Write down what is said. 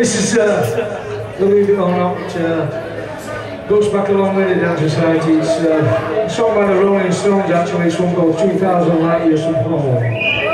This is uh, Believe It or Not. Uh, goes back a long way to Danse Society. It's uh, a song by the Rolling Stones actually. It's one called 2000 Light Years from Home.